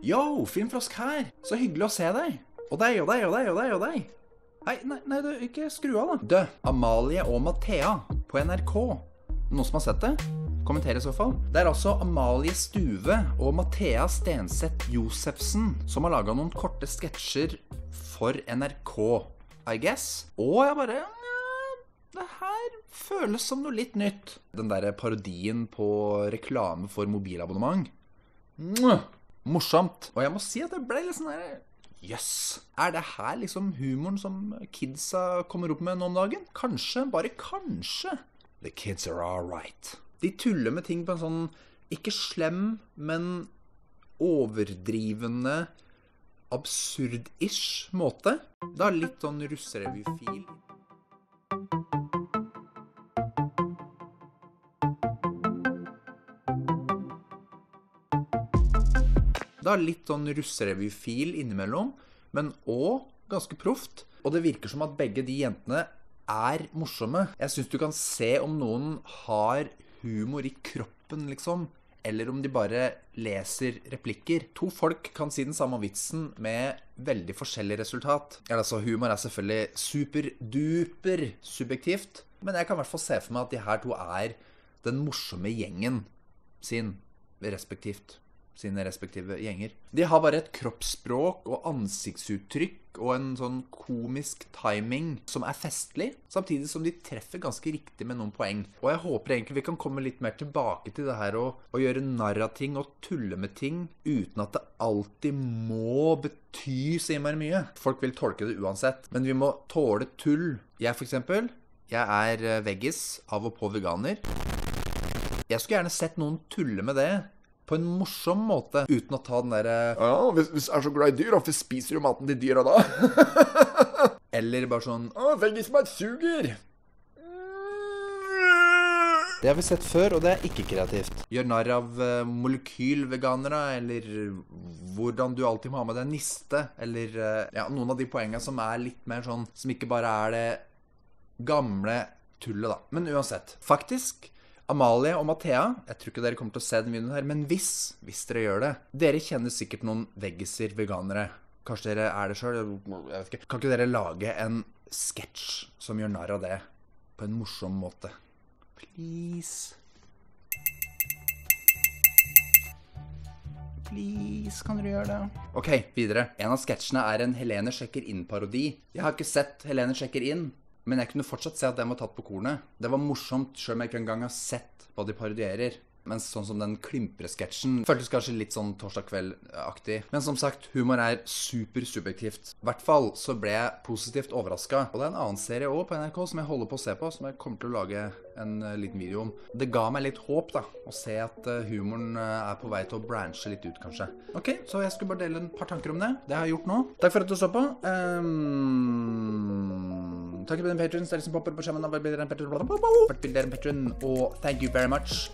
Yo, Filmfrosk her. Så hyggelig å se deg. Og deg og deg og deg og deg. og deg. Hei, nei, nei, du, ikke skru av, da. Dø. Amalie og Mathea på NRK. Noen som har sett det? Kommenter i så fall. Det er altså Amalie Stuve og Mathea Stenseth Josefsen som har laga noen korte sketsjer for NRK, I guess. Og jeg bare Det her føles som noe litt nytt. Den derre parodien på reklame for mobilabonnement. Mwah! Morsomt. Og jeg må si at det ble litt sånn der Jøss. Yes. Er det her liksom humoren som kidsa kommer opp med nå om dagen? Kanskje, bare kanskje. The kids are all right. De tuller med ting på en sånn ikke slem, men overdrivende, absurd-ish måte. Det er litt sånn russerevyfil. Da litt sånn russerevyfil innimellom, men òg ganske proft. Og det virker som at begge de jentene er morsomme. Jeg syns du kan se om noen har humor i kroppen, liksom. Eller om de bare leser replikker. To folk kan si den samme vitsen med veldig forskjellig resultat. Altså, humor er selvfølgelig superduper subjektivt. Men jeg kan i hvert fall se for meg at de her to er den morsomme gjengen sin, respektivt sine respektive gjenger. De har bare et kroppsspråk og ansiktsuttrykk og en sånn komisk timing som er festlig, samtidig som de treffer ganske riktig med noen poeng. Og jeg håper egentlig vi kan komme litt mer tilbake til det her å, gjøre narr av ting og tulle med ting uten at det alltid må bety så innmari mye. Folk vil tolke det uansett, men vi må tåle tull. Jeg, for eksempel, jeg er eh, veggis, av og på veganer. Jeg skulle gjerne sett noen tulle med det på en morsom måte, uten å ta den derre Ja, hvis, hvis du er så glad i dyr, hvorfor spiser du maten til dyra da? Eller bare sånn Å, veggismat suger! Det har vi sett før, og det er ikke kreativt. Gjør narr av uh, molekylveganere, eller hvordan du alltid må ha med deg niste, eller uh, ja, noen av de poengene som er litt mer sånn Som ikke bare er det gamle tullet, da. Men uansett. Faktisk Amalie og Mathea, jeg tror ikke dere kommer til å se den videoen her, men hvis, hvis dere gjør det Dere kjenner sikkert noen veggiser, veganere. Kanskje dere er det sjøl? Kan ikke dere lage en sketsj som gjør narr av det på en morsom måte? Please. Please, kan dere gjøre det? Ok, videre. En av sketsjene er en Helene sjekker inn-parodi. Jeg har ikke sett Helene sjekker inn, men jeg kunne fortsatt se at den var tatt på kornet. Det var morsomt sjøl om jeg ikke engang har sett hva de parodierer. Mens sånn som den Klimpre-sketsjen føltes kanskje litt sånn torsdag kveld-aktig. Men som sagt, humor er supersubjektivt. I hvert fall så ble jeg positivt overraska. Og det er en annen serie òg på NRK som jeg holder på å se på, som jeg kommer til å lage en uh, liten video om. Det ga meg litt håp, da, å se at uh, humoren uh, er på vei til å branche litt ut, kanskje. Ok, så jeg skulle bare dele en par tanker om det. Det har jeg gjort nå. Takk for at du så på. Um Takk for den patrions. Det er liksom popper på skjermen. Er. Og thank you very much.